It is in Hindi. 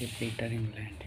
ये पीटर इंग्लैंड